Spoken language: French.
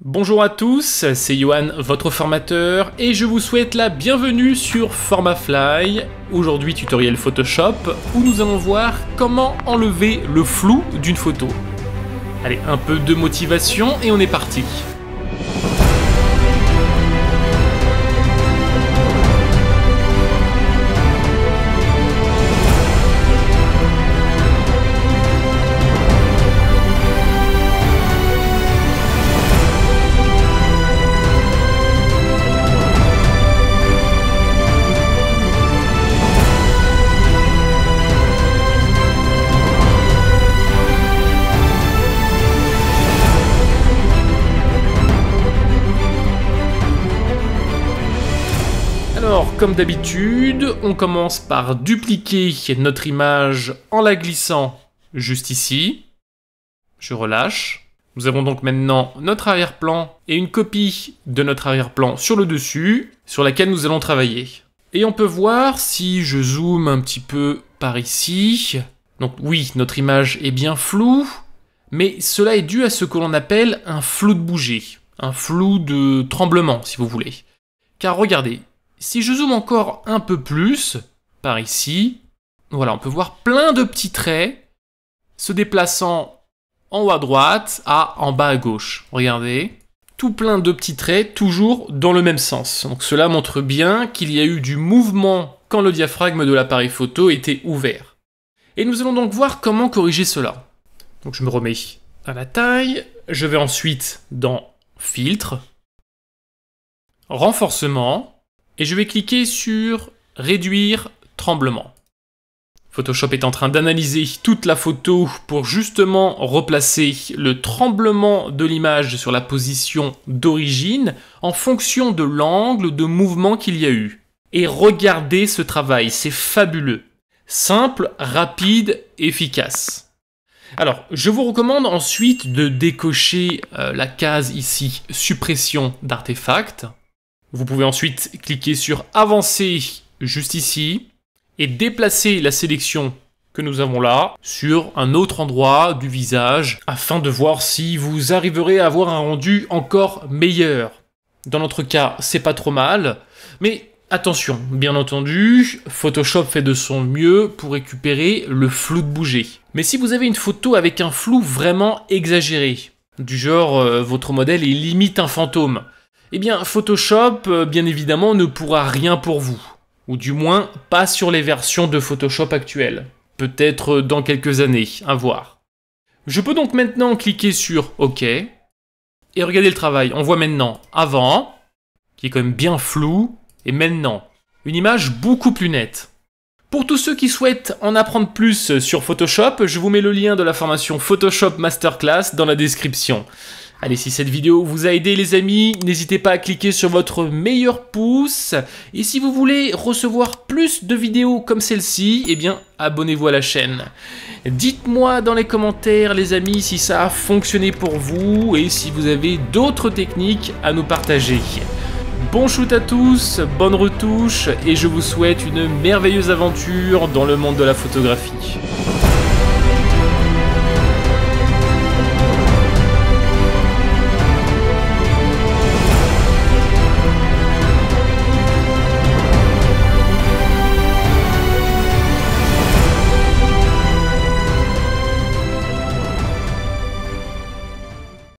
Bonjour à tous, c'est Johan, votre formateur, et je vous souhaite la bienvenue sur FormaFly. Aujourd'hui tutoriel Photoshop, où nous allons voir comment enlever le flou d'une photo. Allez, un peu de motivation et on est parti. D'habitude, on commence par dupliquer notre image en la glissant juste ici. Je relâche. Nous avons donc maintenant notre arrière-plan et une copie de notre arrière-plan sur le dessus, sur laquelle nous allons travailler. Et on peut voir, si je zoome un petit peu par ici, donc oui, notre image est bien floue, mais cela est dû à ce que l'on appelle un flou de bouger, un flou de tremblement, si vous voulez. Car regardez, si je zoome encore un peu plus, par ici, voilà, on peut voir plein de petits traits se déplaçant en haut à droite à en bas à gauche. Regardez, tout plein de petits traits, toujours dans le même sens. Donc cela montre bien qu'il y a eu du mouvement quand le diaphragme de l'appareil photo était ouvert. Et nous allons donc voir comment corriger cela. Donc je me remets à la taille, je vais ensuite dans Filtre, Renforcement, et je vais cliquer sur Réduire tremblement. Photoshop est en train d'analyser toute la photo pour justement replacer le tremblement de l'image sur la position d'origine en fonction de l'angle de mouvement qu'il y a eu. Et regardez ce travail, c'est fabuleux. Simple, rapide, efficace. Alors, je vous recommande ensuite de décocher euh, la case ici, suppression d'artefacts. Vous pouvez ensuite cliquer sur Avancer juste ici et déplacer la sélection que nous avons là sur un autre endroit du visage afin de voir si vous arriverez à avoir un rendu encore meilleur. Dans notre cas, c'est pas trop mal, mais attention, bien entendu, Photoshop fait de son mieux pour récupérer le flou de bouger. Mais si vous avez une photo avec un flou vraiment exagéré, du genre euh, votre modèle est limite un fantôme, eh bien, Photoshop, euh, bien évidemment, ne pourra rien pour vous. Ou du moins, pas sur les versions de Photoshop actuelles. Peut-être dans quelques années, à voir. Je peux donc maintenant cliquer sur OK. Et regarder le travail. On voit maintenant avant, qui est quand même bien flou, et maintenant, une image beaucoup plus nette. Pour tous ceux qui souhaitent en apprendre plus sur Photoshop, je vous mets le lien de la formation Photoshop Masterclass dans la description. Allez, si cette vidéo vous a aidé les amis, n'hésitez pas à cliquer sur votre meilleur pouce. Et si vous voulez recevoir plus de vidéos comme celle-ci, eh bien abonnez-vous à la chaîne. Dites-moi dans les commentaires les amis si ça a fonctionné pour vous et si vous avez d'autres techniques à nous partager. Bon shoot à tous, bonne retouche et je vous souhaite une merveilleuse aventure dans le monde de la photographie.